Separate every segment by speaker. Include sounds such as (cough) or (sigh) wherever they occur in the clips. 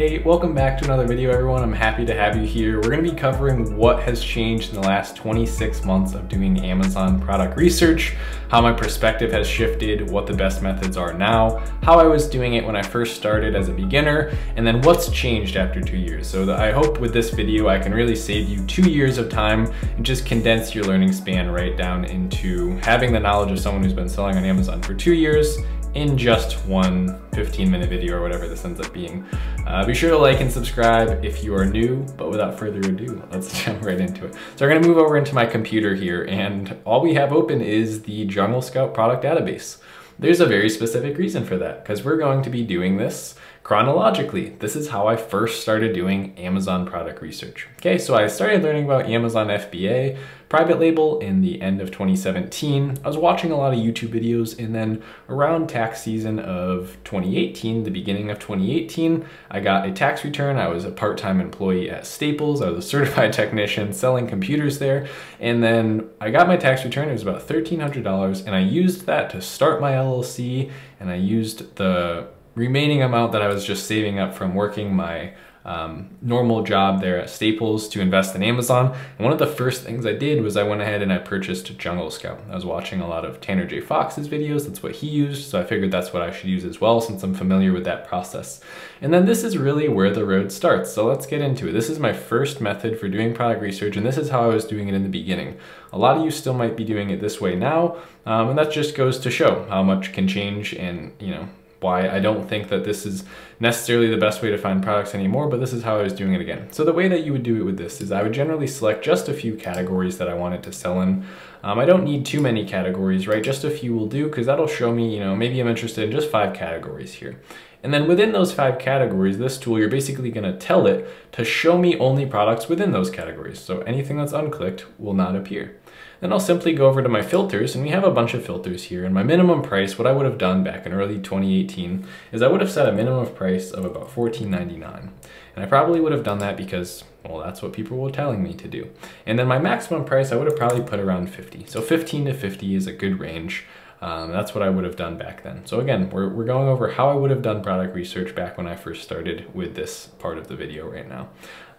Speaker 1: Hey, welcome back to another video everyone. I'm happy to have you here. We're gonna be covering what has changed in the last 26 months of doing Amazon product research, how my perspective has shifted, what the best methods are now, how I was doing it when I first started as a beginner, and then what's changed after two years. So I hope with this video I can really save you two years of time and just condense your learning span right down into having the knowledge of someone who's been selling on Amazon for two years in just one 15 minute video or whatever this ends up being. Uh, be sure to like and subscribe if you are new, but without further ado, let's (laughs) jump right into it. So I'm gonna move over into my computer here and all we have open is the Jungle Scout product database. There's a very specific reason for that because we're going to be doing this chronologically. This is how I first started doing Amazon product research. Okay, so I started learning about Amazon FBA private label in the end of 2017. I was watching a lot of YouTube videos and then around tax season of 2018, the beginning of 2018, I got a tax return. I was a part-time employee at Staples. I was a (laughs) certified technician selling computers there. And then I got my tax return. It was about $1,300 and I used that to start my LLC and I used the remaining amount that I was just saving up from working my um, normal job there at Staples to invest in Amazon. And one of the first things I did was I went ahead and I purchased Jungle Scout. I was watching a lot of Tanner J. Fox's videos. That's what he used. So I figured that's what I should use as well since I'm familiar with that process. And then this is really where the road starts. So let's get into it. This is my first method for doing product research and this is how I was doing it in the beginning. A lot of you still might be doing it this way now. Um, and that just goes to show how much can change and, you know, why I don't think that this is necessarily the best way to find products anymore, but this is how I was doing it again. So the way that you would do it with this is I would generally select just a few categories that I wanted to sell in. Um, I don't need too many categories, right? Just a few will do because that'll show me, you know, maybe I'm interested in just five categories here. And then within those five categories, this tool, you're basically gonna tell it to show me only products within those categories. So anything that's unclicked will not appear. Then I'll simply go over to my filters and we have a bunch of filters here and my minimum price, what I would have done back in early 2018 is I would have set a minimum price of about $14.99. And I probably would have done that because, well, that's what people were telling me to do. And then my maximum price, I would have probably put around 50. So 15 to 50 is a good range. Um, that's what I would have done back then. So again, we're, we're going over how I would have done product research back when I first started with this part of the video right now.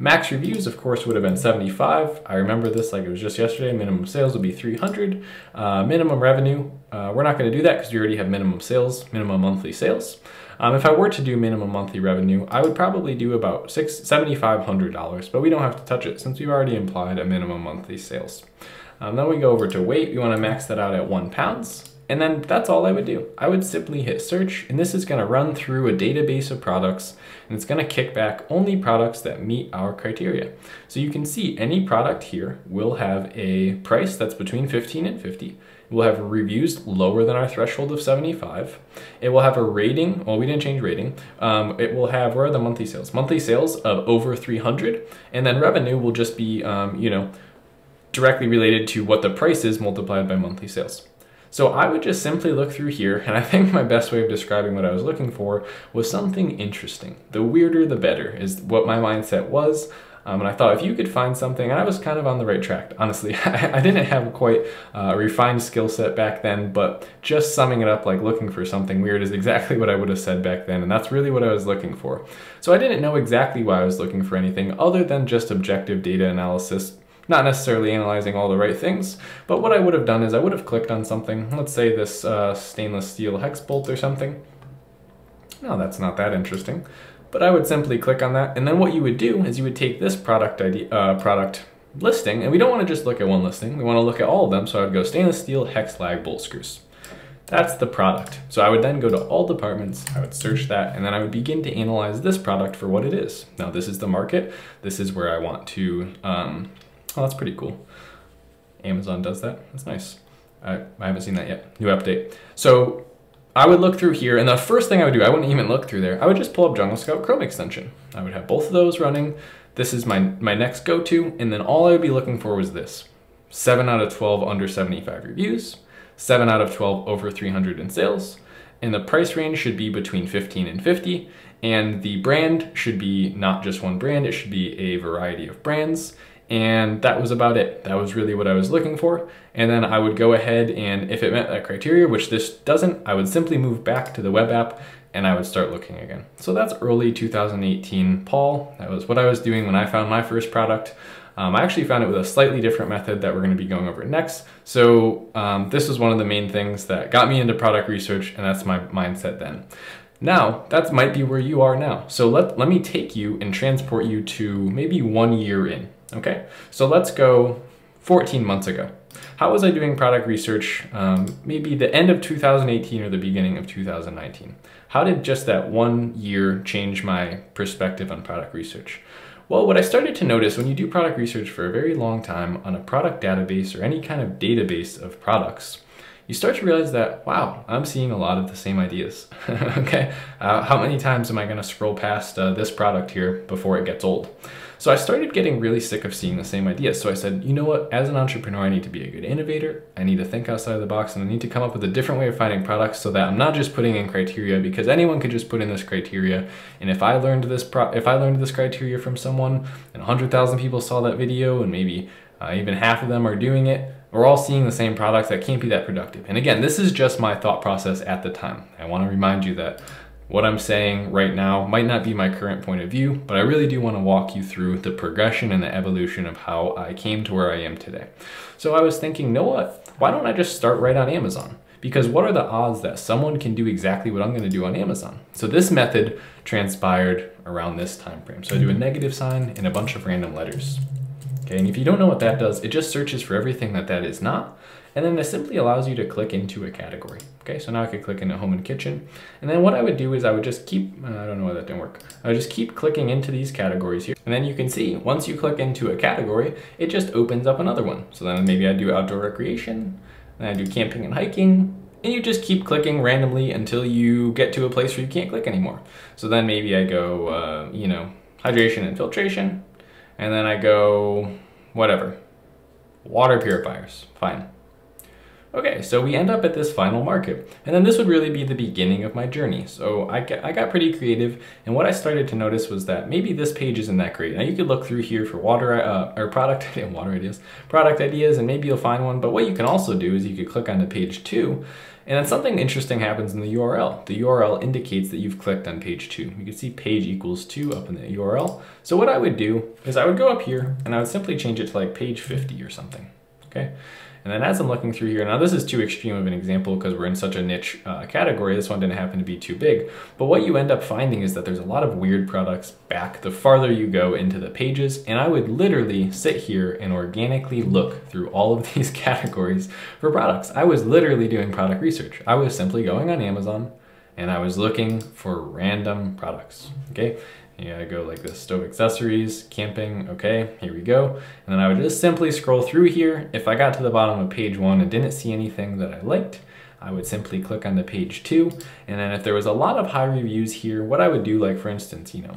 Speaker 1: Max reviews, of course, would have been 75. I remember this like it was just yesterday. Minimum sales would be 300. Uh, minimum revenue, uh, we're not gonna do that because you already have minimum sales, minimum monthly sales. Um, if I were to do minimum monthly revenue, I would probably do about six, $7,500, but we don't have to touch it since we've already implied a minimum monthly sales. Um, then we go over to weight. We want to max that out at one pounds. And then that's all I would do. I would simply hit search and this is gonna run through a database of products and it's gonna kick back only products that meet our criteria. So you can see any product here will have a price that's between 15 and 50. It will have reviews lower than our threshold of 75. It will have a rating, well, we didn't change rating. Um, it will have, where are the monthly sales? Monthly sales of over 300. And then revenue will just be, um, you know, directly related to what the price is multiplied by monthly sales. So I would just simply look through here, and I think my best way of describing what I was looking for was something interesting. The weirder, the better, is what my mindset was. Um, and I thought if you could find something, and I was kind of on the right track, honestly. (laughs) I, didn't have quite uh, a refined skill set back then, but just summing it up like looking for something weird is exactly what I would have said back then, and that's really what I was looking for. So I didn't know exactly why I was looking for anything other than just objective data analysis not necessarily analyzing all the right things, but what I would have done is I would have clicked on something, let's say this uh, stainless steel hex bolt or something. No, that's not that interesting. But I would simply click on that, and then what you would do is you would take this product ID, uh, product listing, and we don't want to just look at one listing, we want to look at all of them, so I would go stainless steel hex lag bolt screws. That's the product. So I would then go to all departments, I would search that, and then I would begin to analyze this product for what it is. Now this is the market, this is where I want to um, Oh, that's pretty cool. Amazon does that. That's nice. I, I haven't seen that yet. New update. So I would look through here, and the first thing I would do, I wouldn't even look through there. I would just pull up Jungle Scout Chrome extension. I would have both of those running. This is my, my next go-to, and then all I would be looking for was this. 7 out of 12 under 75 reviews, 7 out of 12 over 300 in sales, and the price range should be between 15 and 50, and the brand should be not just one brand, it should be a variety of brands, and that was about it. That was really what I was looking for. And then I would go ahead and if it met that criteria, which this doesn't, I would simply move back to the web app and I would start looking again. So that's early 2018 Paul. That was what I was doing when I found my first product. Um, I actually found it with a slightly different method that we're going to be going over next. So um, this was one of the main things that got me into product research and that's my mindset then. Now, that might be where you are now. So let, let me take you and transport you to maybe one year in, okay? So let's go 14 months ago. How was I doing product research um, maybe the end of 2018 or the beginning of 2019? How did just that one year change my perspective on product research? Well, what I started to notice when you do product research for a very long time on a product database or any kind of database of products, you start to realize that, wow, I'm seeing a lot of the same ideas. (laughs) okay, uh, how many times am I gonna scroll past uh, this product here before it gets old? So I started getting really sick of seeing the same ideas. So I said, you know what, as an entrepreneur, I need to be a good innovator. I need to think outside of the box and I need to come up with a different way of finding products so that I'm not just putting in criteria because anyone could just put in this criteria. And if I learned this, pro if I learned this criteria from someone and 100,000 people saw that video and maybe uh, even half of them are doing it, we're all seeing the same products that can't be that productive. And again, this is just my thought process at the time. I want to remind you that what I'm saying right now might not be my current point of view, but I really do want to walk you through the progression and the evolution of how I came to where I am today. So I was thinking, know what? Why don't I just start right on Amazon? Because what are the odds that someone can do exactly what I'm going to do on Amazon? So this method transpired around this time frame. So I do a negative sign and a bunch of random letters. Okay, and if you don't know what that does, it just searches for everything that that is not, and then this simply allows you to click into a category. Okay, so now I could click into home and kitchen, and then what I would do is I would just keep, uh, I don't know why that didn't work, I would just keep clicking into these categories here, and then you can see, once you click into a category, it just opens up another one. So then maybe I do outdoor recreation, then I do camping and hiking, and you just keep clicking randomly until you get to a place where you can't click anymore. So then maybe I go, uh, you know, hydration and filtration, and then I go, whatever, water purifiers, fine. Okay, so we end up at this final market. And then this would really be the beginning of my journey. So I, I got pretty creative, and what I started to notice was that maybe this page isn't that great. Now you could look through here for water uh, or product, (laughs) and water ideas, product ideas, and maybe you'll find one. But what you can also do is you could click onto page two, and then something interesting happens in the URL. The URL indicates that you've clicked on page two. You can see page equals two up in the URL. So what I would do is I would go up here and I would simply change it to like page 50 or something, okay? And then as I'm looking through here, now this is too extreme of an example because we're in such a niche uh, category, this one didn't happen to be too big. But what you end up finding is that there's a lot of weird products back the farther you go into the pages. And I would literally sit here and organically look through all of (laughs) these categories for products. I was literally doing product research. I was simply going on Amazon and I was looking for random products, okay? Yeah, I go like this, stove accessories, camping, okay, here we go. And then I would just simply scroll through here. If I got to the bottom of page one and didn't see anything that I liked, I would simply click on the page two. And then if there was a lot of high reviews here, what I would do, like for instance, you know,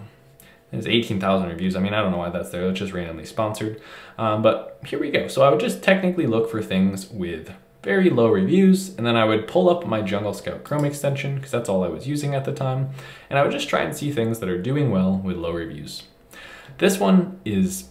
Speaker 1: there's 18,000 reviews. I mean, I don't know why that's there. That's just randomly sponsored. Um, but here we go. So I would just technically look for things with very low reviews, and then I would pull up my Jungle Scout Chrome extension, because that's all I was using at the time, and I would just try and see things that are doing well with low reviews. This one is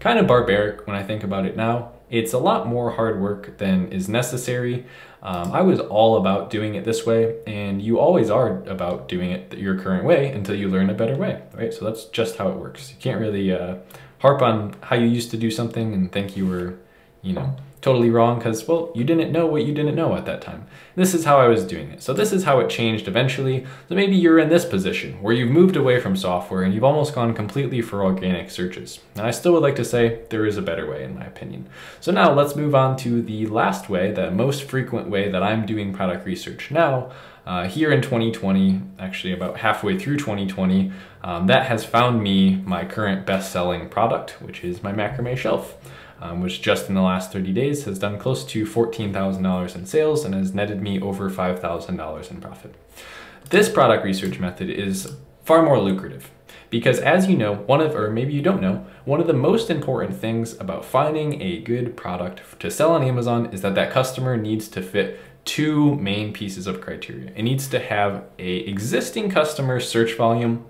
Speaker 1: kind of barbaric when I think about it now. It's a lot more hard work than is necessary. Um, I was all about doing it this way, and you always are about doing it your current way until you learn a better way, right? So that's just how it works. You can't really uh, harp on how you used to do something and think you were, you know, totally wrong because, well, you didn't know what you didn't know at that time. This is how I was doing it. So this is how it changed eventually. So maybe you're in this position where you've moved away from software and you've almost gone completely for organic searches. And I still would like to say there is a better way in my opinion. So now let's move on to the last way, the most frequent way that I'm doing product research now, uh, here in 2020, actually about halfway through 2020, um, that has found me my current best-selling product, which is my macrame shelf um, which just in the last 30 days has done close to $14,000 in sales and has netted me over $5,000 in profit. This product research method is far more lucrative because as you know, one of, or maybe you don't know, one of the most important things about finding a good product to sell on Amazon is that that customer needs to fit two main pieces of criteria. It needs to have a existing customer search volume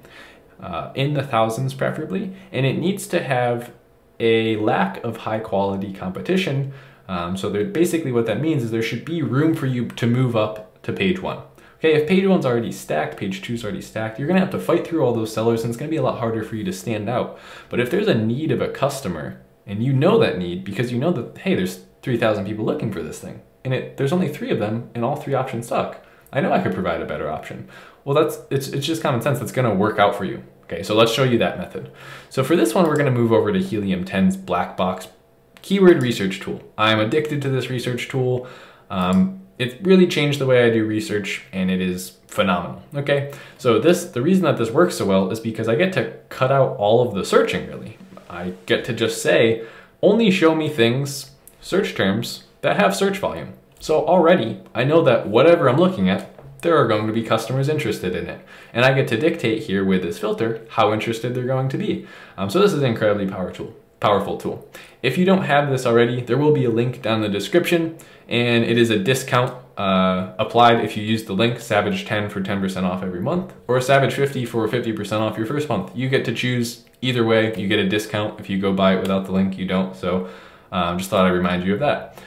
Speaker 1: uh, in the thousands preferably, and it needs to have a lack of high quality competition. Um, so basically what that means is there should be room for you to move up to page one. Okay, if page one's already stacked, page two's already stacked, you're gonna have to fight through all those sellers and it's gonna be a lot harder for you to stand out. But if there's a need of a customer and you know that need because you know that, hey, there's 3,000 people looking for this thing and it, there's only three of them and all three options suck. I know I could provide a better option. Well, that's it's, it's just common sense that's gonna work out for you. Okay, so let's show you that method. So for this one, we're gonna move over to Helium 10's black box keyword research tool. I'm addicted to this research tool. Um, it really changed the way I do research and it is phenomenal. Okay, so this the reason that this works so well is because I get to cut out all of the searching really. I get to just say, only show me things, search terms, that have search volume. So already I know that whatever I'm looking at, there are going to be customers interested in it. And I get to dictate here with this filter how interested they're going to be. Um, so this is an incredibly powerful, powerful tool. If you don't have this already, there will be a link down in the description and it is a discount uh, applied if you use the link Savage 10 for 10% off every month or Savage 50 for 50% off your first month. You get to choose either way. You get a discount if you go buy it without the link, you don't. So um, just thought I'd remind you of that.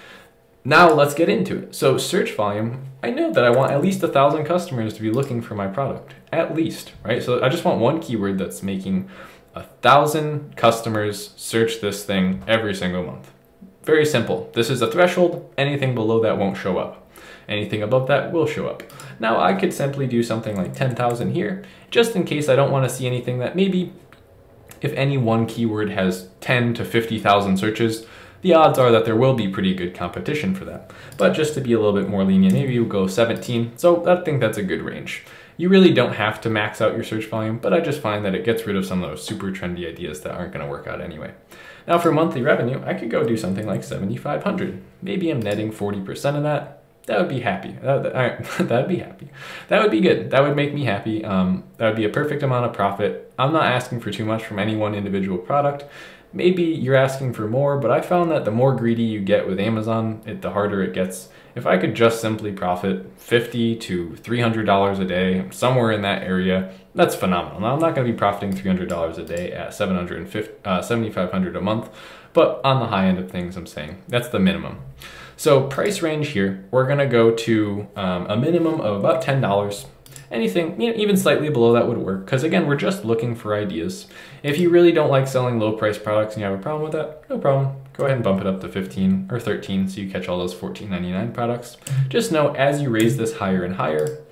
Speaker 1: Now let's get into it. So search volume, I know that I want at least a thousand customers to be looking for my product, at least, right? So I just want one keyword that's making a thousand customers search this thing every single month. Very simple. This is a threshold. Anything below that won't show up. Anything above that will show up. Now I could simply do something like 10,000 here, just in case I don't want to see anything that maybe if any one keyword has 10 to 50,000 searches, the odds are that there will be pretty good competition for that. But just to be a little bit more lenient, maybe you go 17. So I think that's a good range. You really don't have to max out your search volume, but I just find that it gets rid of some of those super trendy ideas that aren't gonna work out anyway. Now for monthly revenue, I could go do something like 7,500. Maybe I'm netting 40% of that. That would be happy. That, that, (laughs) that'd be happy. That would be good. That would make me happy. Um, that would be a perfect amount of profit. I'm not asking for too much from any one individual product. Maybe you're asking for more, but I found that the more greedy you get with Amazon, it, the harder it gets. If I could just simply profit 50 to $300 a day, somewhere in that area, that's phenomenal. Now, I'm not going to be profiting $300 a day at 750, uh, 7,500 a month, but on the high end of things, I'm saying that's the minimum. So price range here, we're going to go to um, a minimum of about $10 anything even slightly below that would work. Because again we're just looking for ideas. If you really don't like selling low price products and you have a problem with that no problem. Go ahead and bump it up to 15 or 13 so you catch all those 14.99 products. Just know as you raise this higher and higher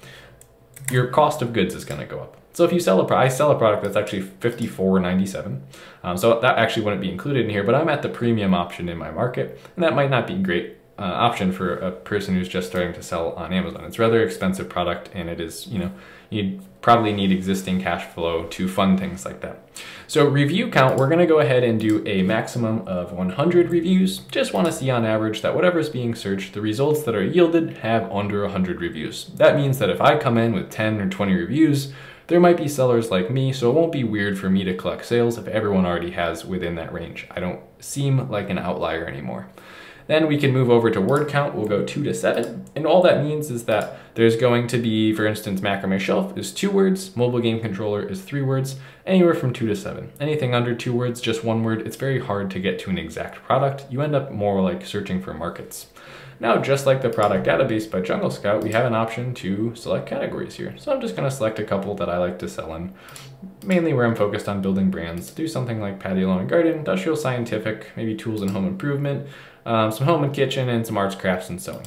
Speaker 1: your cost of goods is going to go up. So if you sell a I sell a product that's actually 54.97 um, so that actually wouldn't be included in here but I'm at the premium option in my market and that might not be great uh, option for a person who's just starting to sell on Amazon. It's rather expensive product and it is, you know, you probably need existing cash flow to fund things like that. So review count, we're gonna go ahead and do a maximum of 100 reviews. Just wanna see on average that whatever is being searched, the results that are yielded have under 100 reviews. That means that if I come in with 10 or 20 reviews, there might be sellers like me, so it won't be weird for me to collect sales if everyone already has within that range. I don't seem like an outlier anymore. Then we can move over to word count. We'll go two to seven. And all that means is that there's going to be, for instance, macrame shelf is two words, mobile game controller is three words, anywhere from two to seven. Anything under two words, just one word, it's very hard to get to an exact product. You end up more like searching for markets. Now, just like the product database by Jungle Scout, we have an option to select categories here. So I'm just gonna select a couple that I like to sell in, mainly where I'm focused on building brands. Do something like patio, lawn, and garden, industrial, scientific, maybe tools and home improvement, um, some home and kitchen, and some arts, crafts, and sewing.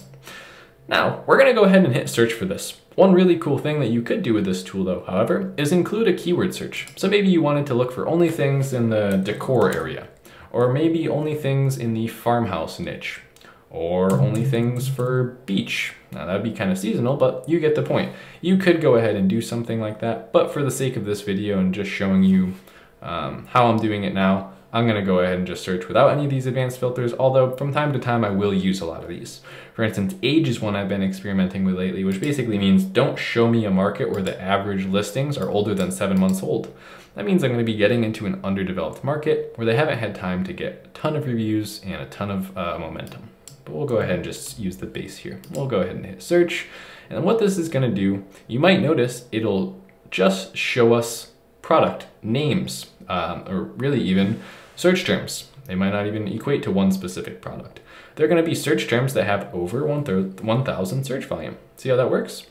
Speaker 1: Now, we're gonna go ahead and hit search for this. One really cool thing that you could do with this tool though, however, is include a keyword search. So maybe you wanted to look for only things in the decor area, or maybe only things in the farmhouse niche, or only things for beach. Now that'd be kind of seasonal, but you get the point. You could go ahead and do something like that, but for the sake of this video and just showing you um, how I'm doing it now, I'm gonna go ahead and just search without any of these advanced filters, although from time to time I will use a lot of these. For instance, age is one I've been experimenting with lately, which basically means don't show me a market where the average listings are older than seven months old. That means I'm gonna be getting into an underdeveloped market where they haven't had time to get a ton of reviews and a ton of uh, momentum. But we'll go ahead and just use the base here. We'll go ahead and hit search. And what this is gonna do, you might notice it'll just show us product names, um, or really even Search terms. They might not even equate to one specific product. They're going to be search terms that have over 1,000 search volume. See how that works?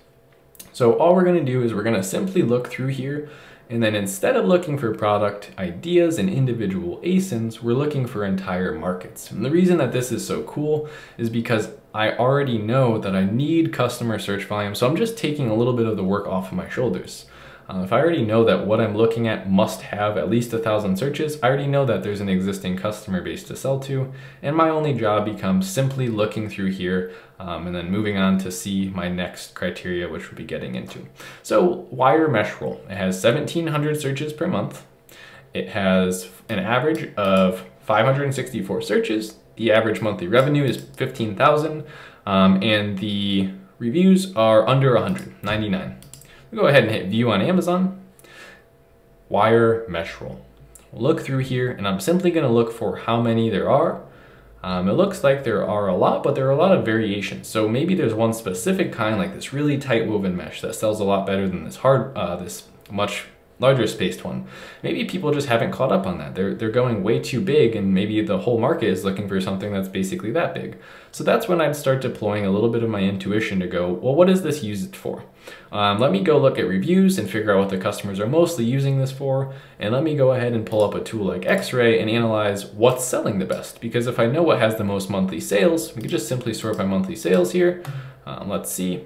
Speaker 1: So all we're gonna do is we're gonna simply look through here and then instead of looking for product ideas and individual ASINs, we're looking for entire markets. And the reason that this is so cool is because I already know that I need customer search volume. So I'm just taking a little bit of the work off of my shoulders. Uh, if I already know that what I'm looking at must have at least a thousand searches, I already know that there's an existing customer base to sell to, and my only job becomes simply looking through here um, and then moving on to see my next criteria, which we'll be getting into. So wire mesh roll, it has 1700 searches per month. It has an average of 564 searches. The average monthly revenue is 15,000 um, and the reviews are under 100, 99 go ahead and hit view on Amazon, wire mesh roll. We'll look through here and I'm simply gonna look for how many there are. Um, it looks like there are a lot, but there are a lot of variations. So maybe there's one specific kind like this really tight woven mesh that sells a lot better than this hard, uh, this much larger spaced one. Maybe people just haven't caught up on that. They're, they're going way too big and maybe the whole market is looking for something that's basically that big. So that's when I'd start deploying a little bit of my intuition to go, well, what is this used for? Um, let me go look at reviews and figure out what the customers are mostly using this for. And let me go ahead and pull up a tool like X-Ray and analyze what's selling the best. Because if I know what has the most monthly sales, we can just simply sort by monthly sales here. Um, let's see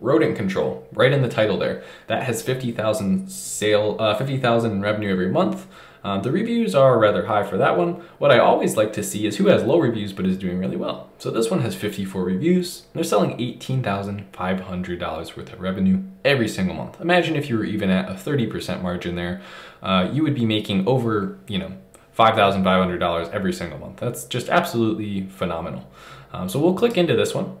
Speaker 1: rodent control, right in the title there. That has 50,000 sale, uh, 50,000 revenue every month. Um, the reviews are rather high for that one. What I always like to see is who has low reviews but is doing really well. So this one has 54 reviews. They're selling $18,500 worth of revenue every single month. Imagine if you were even at a 30% margin there, uh, you would be making over, you know, $5,500 every single month. That's just absolutely phenomenal. Um, so we'll click into this one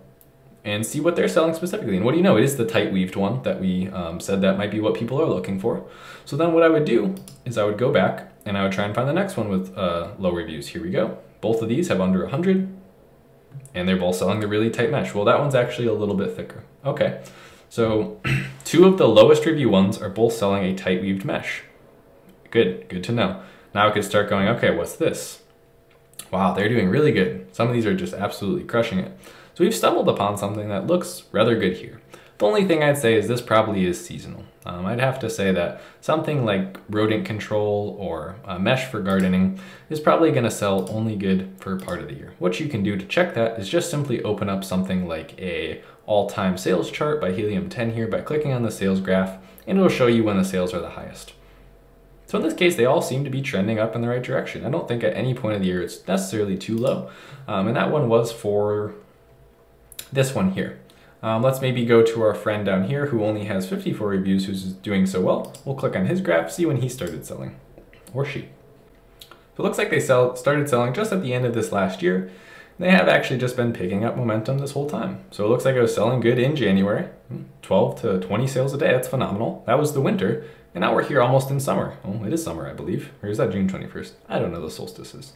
Speaker 1: and see what they're selling specifically. And what do you know? It is the tight weaved one that we um, said that might be what people are looking for. So then what I would do is I would go back and I would try and find the next one with uh, low reviews. Here we go. Both of these have under 100 and they're both selling the really tight mesh. Well, that one's actually a little bit thicker. Okay, so (clears throat) two of the lowest review ones are both selling a tight weaved mesh. Good, good to know. Now I could start going, okay, what's this? Wow, they're doing really good. Some of these are just absolutely crushing it. So we've stumbled upon something that looks rather good here. The only thing I'd say is this probably is seasonal. Um, I'd have to say that something like rodent control or uh, mesh for gardening is probably going to sell only good for part of the year. What you can do to check that is just simply open up something like a all-time sales chart by Helium 10 here by clicking on the sales graph and it'll show you when the sales are the highest. So in this case, they all seem to be trending up in the right direction. I don't think at any point of the year it's necessarily too low. Um, and that one was for this one here. Um, let's maybe go to our friend down here who only has 54 reviews who's doing so well. We'll click on his graph, see when he started selling, or she. So it looks like they sell, started selling just at the end of this last year. They have actually just been picking up momentum this whole time. So it looks like it was selling good in January, 12 to 20 sales a day, that's phenomenal. That was the winter, and now we're here almost in summer. Oh, it is summer, I believe. Or is that June 21st? I don't know the solstices.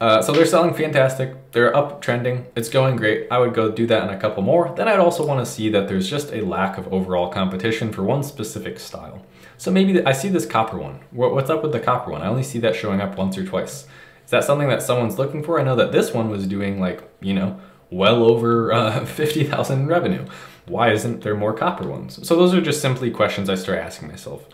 Speaker 1: Uh, so they're selling fantastic. They're up trending. It's going great. I would go do that and a couple more. Then I'd also want to see that there's just a lack of overall competition for one specific style. So maybe I see this copper one. What's up with the copper one? I only see that showing up once or twice. Is that something that someone's looking for? I know that this one was doing like, you know, well over uh, (laughs) 50,000 in revenue. Why isn't there more copper ones? So those are just simply questions I start asking myself.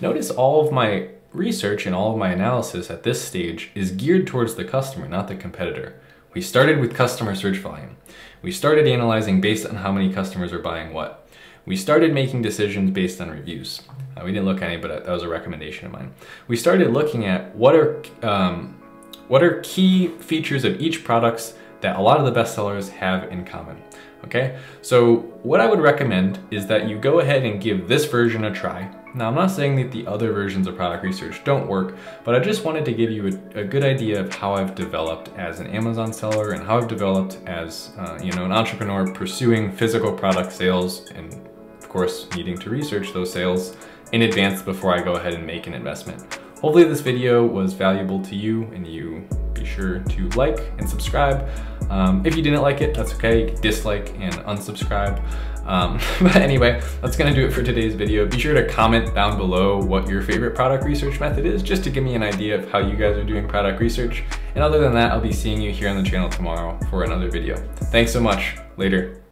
Speaker 1: Notice all of my research and all of my analysis at this stage is geared towards the customer, not the competitor. We started with customer search volume. We started analyzing based on how many customers are buying what. We started making decisions based on reviews. Uh, we didn't look at any, but that was a recommendation of mine. We started looking at what are, um, what are key features of each products that a lot of the bestsellers have in common. Okay, so what I would recommend is that you go ahead and give this version a try now, I'm not saying that the other versions of product research don't work, but I just wanted to give you a, a good idea of how I've developed as an Amazon seller and how I've developed as uh, you know an entrepreneur pursuing physical product sales and of course needing to research those sales in advance before I go ahead and make an investment. Hopefully this video was valuable to you and you be sure to like and subscribe. Um, if you didn't like it, that's okay. dislike and unsubscribe. Um, (laughs) but anyway, that's gonna do it for today's video. Be sure to comment down below what your favorite product research method is, just to give me an idea of how you guys are doing product research. And other than that, I'll be seeing you here on the channel tomorrow for another video. Thanks so much. Later.